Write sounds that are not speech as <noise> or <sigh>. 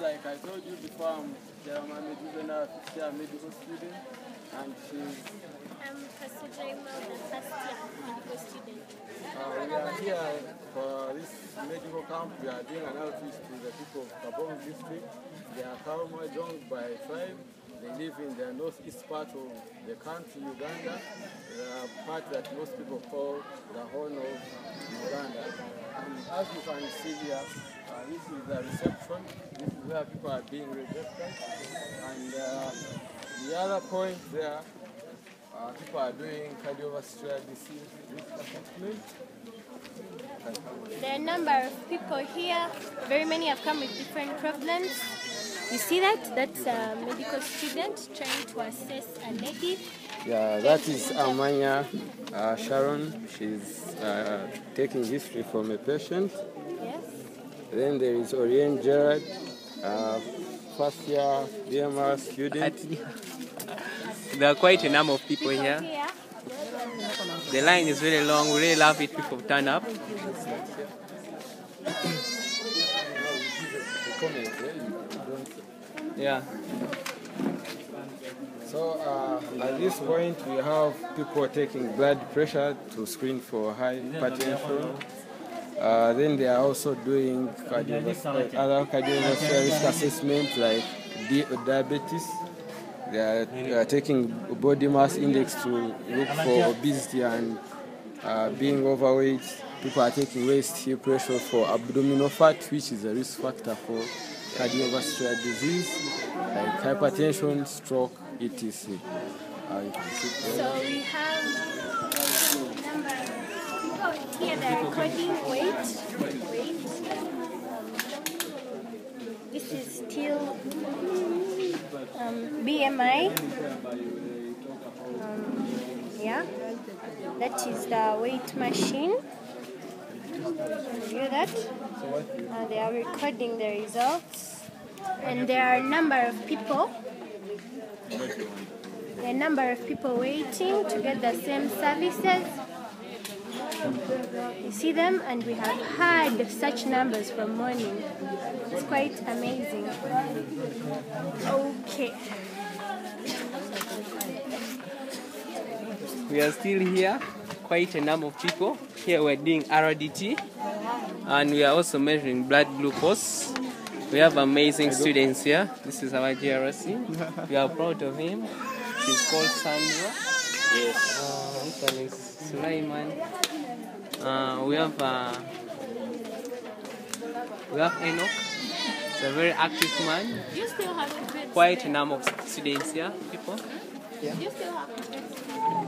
like I told you before, I'm Jeremiah Meduzena, a medical student, and she's I'm Pastor Jaima, the first year medical student. Uh, we are here for this medical camp. We are doing an outreach to the people of Kaabong district. They are joined by tribe. They live in the northeast part of the country, Uganda, the part that most people call the Horn of Uganda. And as you can see here, uh, this is the reception. This is where people are being registered. And uh, the other point there, uh, people are doing cardiovascular disease risk assessment. There are a number of people here. Very many have come with different problems. You see that? That's a medical student trying to assess a lady. Yeah, that is Amanya uh, Sharon. She's uh, taking history from a patient. Yes. Then there is Orient Gerard, uh, first year BMR student. <laughs> There are quite a number of people People here. here. The line is really long. We really love it. People turn up. Yeah. So uh, at this point we have people taking blood pressure to screen for high potential. Uh, then they are also doing cardiovascular, other cardiovascular risk assessment like di- diabetes. They are, they are taking body mass index to look for obesity and uh, being overweight. People are taking waist hip ratio for abdominal fat, which is a risk factor for cardiovascular disease like hypertension, stroke, etc. Uh. So we have here that are recording weight. Weight. This is still um, BMI. Yeah, that is the weight machine. You that? Uh, they are recording the results, and there are a number of people a number of people waiting to get the same services. You see them, and we have had such numbers from morning. It's quite amazing. Okay. We are still here. Quite a number of people. Here we're doing RDT. And we are also measuring blood glucose. We have amazing students here. This is our GRC. We are proud of him. She's called Sandra. Yes. Uh, this one is Sulaiman. Uh, we have uh, we have Enoch. He's a very active man. You still have Quite a number of students here, people. You still have to